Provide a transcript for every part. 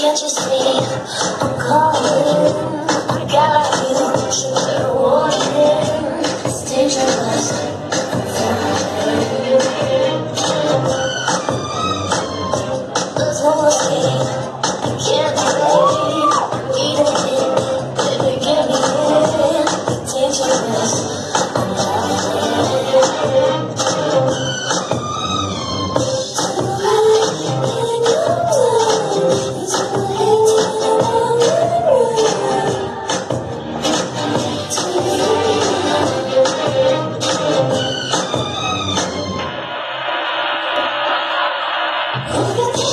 can't you see? I'm calling. I got you. Should better warning. It's dangerous. 動 き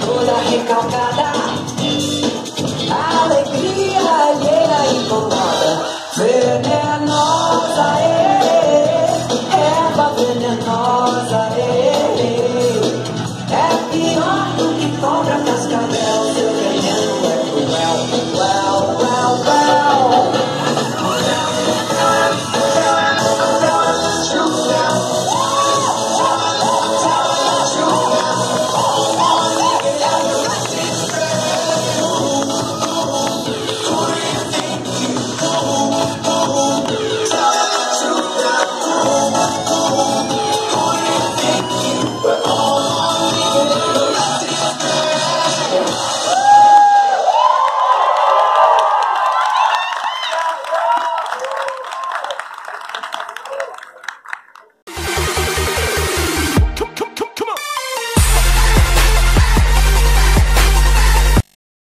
toda recalcada.